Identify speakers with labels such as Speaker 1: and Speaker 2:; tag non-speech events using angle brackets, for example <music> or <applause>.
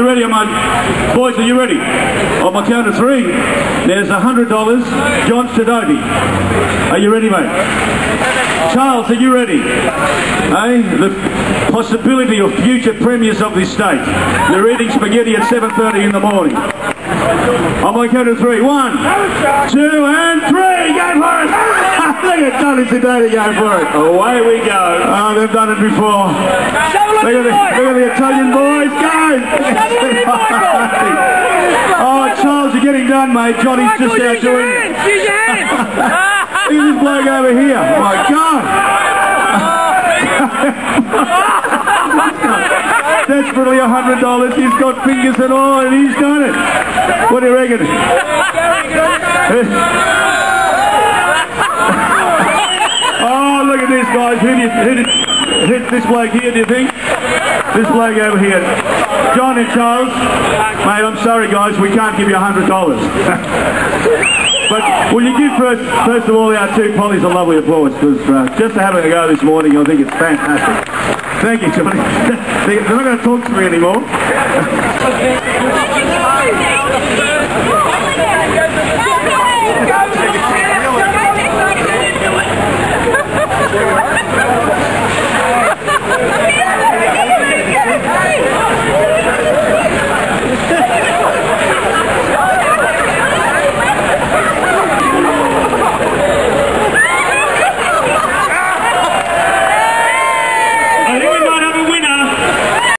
Speaker 1: You ready, am I? Boys, are you ready? On my count of three, there's a hundred dollars. John Sidoti. Are you ready, mate? Charles, are you ready? Hey, the possibility of future premiers of this state. They're eating spaghetti at 7.30 in the morning. On my count of three. One, two, and three. Go for it. <laughs> Look at Johnny Sidoti go for it. Away we go. Oh, they've done it before. Look at, the, look at the Italian boys. Go. Oh, Charles, you're getting done, mate. Johnny's just out doing it.
Speaker 2: Use your hands!
Speaker 1: Look this bloke over here. Oh, <laughs> my God. <laughs> Desperately a hundred dollars. He's got fingers and all, and he's done it. What do you reckon? <laughs> oh, look at this, guys. Who did, who did hit this bloke here? Do you think? This bloke over here. John and Charles. Mate, I'm sorry, guys. We can't give you a hundred dollars. <laughs> But will you give first, first of all our two pollies a lovely applause because uh, just have a go this morning, I think it's fantastic. Thank you, Johnny. <laughs> They're not going to talk to me anymore. <laughs>